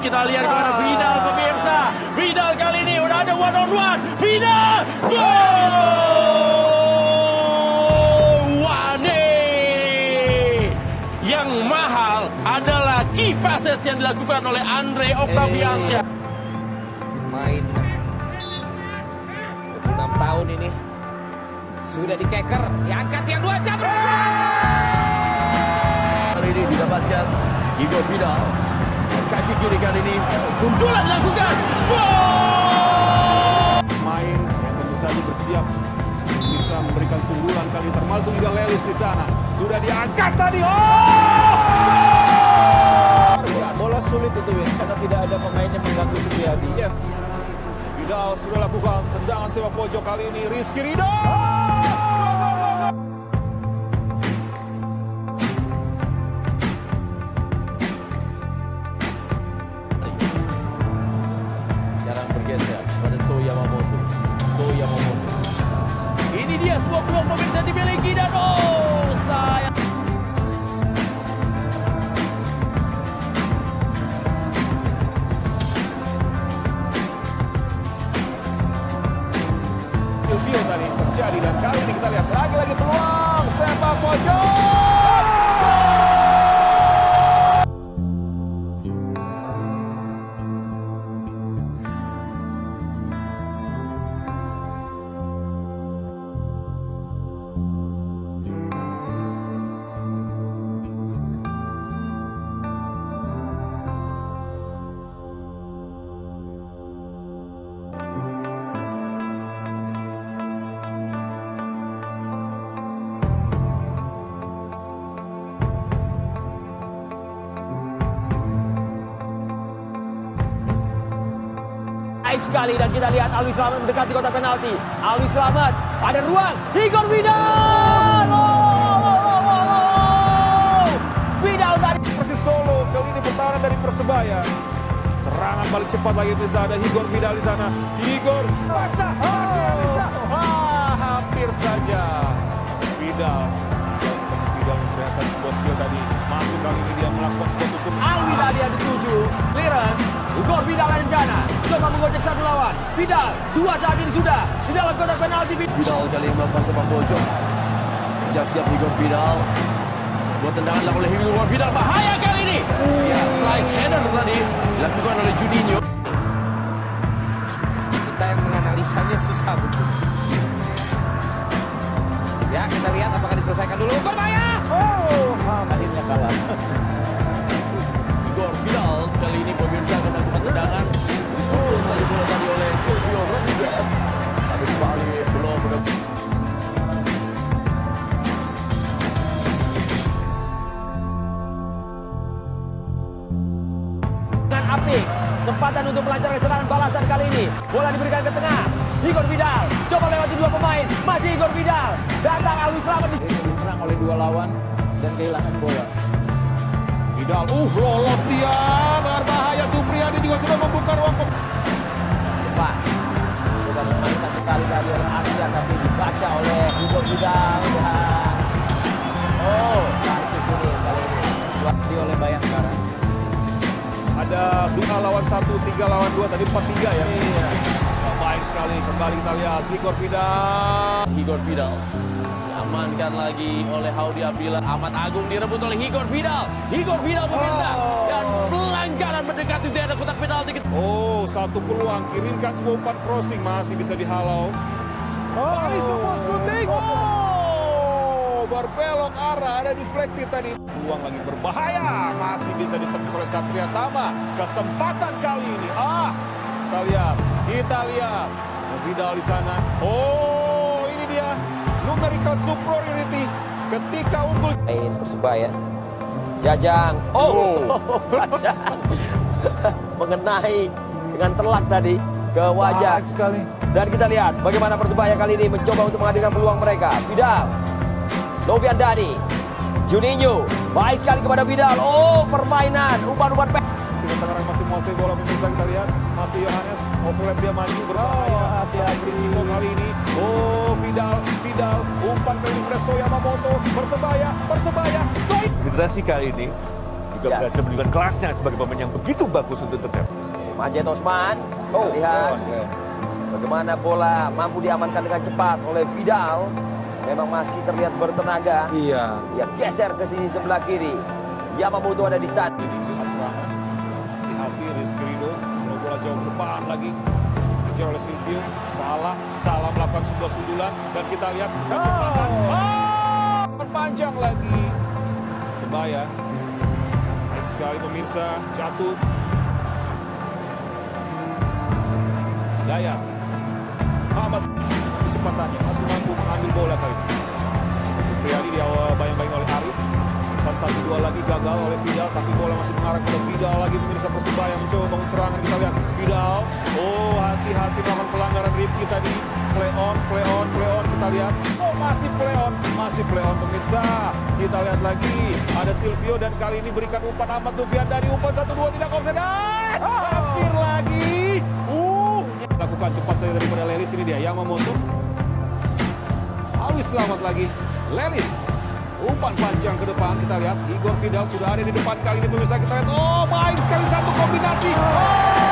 Kita lihat kepada Vidal pemirsa. Vidal kali ini udah ada one on one. Vidal gol! Wane! Yang mahal adalah key passes yang dilakukan oleh Andre Octaviansyah. main 26 tahun ini sudah dikeker diangkat yang dua jam Kali ini didapatkan Igor Vidal. Kaki kiri kali ini sundulan dilakukan. Gol! main yang tentu saja bersiap bisa memberikan sundulan kali termasuk juga Lelis di sana sudah diangkat tadi oh Bola sulit itu Win karena tidak ada pemain yang mengganggu Supriyadi. yes Vidal sudah lakukan tendangan sepak pojok kali ini Rizky Ridho Baik sekali dan kita lihat Alwi Slamet mendekati kotak penalti. Alwi Slamet ada ruang. Igor Vidal. Oh, oh, oh, oh, oh, oh. Vidal tadi Persis Solo kali ini pertahanan dari Persebaya serangan balik cepat lagi bisa ada Igor Vidal di sana Igor Basta bisa ah, hampir saja Vidal Vidal memperlihatkan sebuah skill tadi masuk kali ini dia melakukan sebuah tusuk Alwi tadi ada tujuh. Clearance. Igor Vidal ada di sana. Coba mengojek satu lawan. Vidal dua saat ini sudah di dalam kotak penalti. Vidal kali ini melakukan sepak pojok. Siap-siap Igor Vidal. Sebuah tendangan dilakukan oleh Igor Vidal. Bahaya kali ini. Ya, slice header tadi dilakukan oleh Juninho. kita yang menganalisanya susah betul ya kita lihat apakah diselesaikan dulu berbahaya Oh, Kesempatan untuk melancarkan serangan balasan kali ini. Bola diberikan ke tengah. Igor Vidal coba lewati dua pemain. Masih Igor Vidal. Datang Alwi di Ini diserang oleh dua lawan dan kehilangan bola. Vidal uh lolos dia berbahaya Supriyadi juga sudah membuka ruang pem- depan. Coba memainkan sekali oleh Arya tapi dibaca oleh Igor Vidal. Dan... Oh, 5 lawan 1, 3 lawan 2, tadi 4-3 ya. Iya. Oh, baik sekali, kembali kita lihat Igor Vidal. Igor Vidal diamankan lagi oleh Haudi Abdillah. Ahmad Agung direbut oleh Igor Vidal. Igor Vidal meminta oh. dan pelanggaran mendekati di tiada kotak penalti. Oh, satu peluang kirimkan sebuah umpan crossing masih bisa dihalau. Oh, Baik, sebuah syuting. Oh. oh. Berbelok arah ada deflected tadi. Peluang lagi berbahaya, masih bisa ditepis oleh Satria Tama. Kesempatan kali ini. Ah, kita lihat, kita lihat. Vidal di sana. Oh, ini dia numerical superiority ketika unggul. Main Persebaya. Jajang. Oh, Jajang. Mengenai dengan telak tadi ke wajah. Baik sekali. Dan kita lihat bagaimana Persebaya kali ini mencoba untuk menghadirkan peluang mereka. Vidal. Novian Dani. Juninho. Baik sekali kepada Vidal. Oh, permainan. Umpan-umpan pe- Masih tengah masih menguasai bola pemirsa kita lihat masih Yohanes overlap dia maju berbahaya Oh, hati-hati. risiko kali ini oh Vidal Vidal umpan kali ini Soya Yamamoto persebaya persebaya Soy Federasi kali ini juga Yes. berhasil menunjukkan kelasnya sebagai pemain yang begitu bagus untuk intercept. Majid Osman. Oh, lihat bagaimana bola mampu diamankan dengan cepat oleh Vidal. Memang masih terlihat bertenaga. Iya. Ia geser ke sisi sebelah kiri. Yamamoto ada di sana. Serangan. Hati-hati Rizky bola jauh ke depan lagi. Kejar oleh Silvio. Salah. Salah melakukan sebuah sundulan. Dan kita lihat kecepatan. Oh! Panjang lagi. Sebaya. Baik sekali pemirsa. Jatuh. Daya. Ahmad kecepatannya masih mampu mengambil bola kali ini. Priadi di awal bayang-bayang oleh Arif. Dan satu dua lagi gagal oleh Vidal, tapi bola masih mengarah ke Vidal lagi pemirsa Persebaya mencoba bangun serangan kita lihat Vidal. Oh hati-hati melakukan pelanggaran Rifki tadi. Play on, play on, play on kita lihat. Oh masih play on, masih play on pemirsa. Kita lihat lagi ada Silvio dan kali ini berikan umpan Ahmad Dufian dari umpan satu dua tidak offside. Ah, Hampir lagi. Uh, lakukan cepat saja daripada Lelis ini dia Yamamoto. Alwi selamat lagi. Lelis. Umpan panjang ke depan kita lihat. Igor Vidal sudah ada di depan kali ini pemirsa kita lihat. Oh baik sekali satu kombinasi. Oh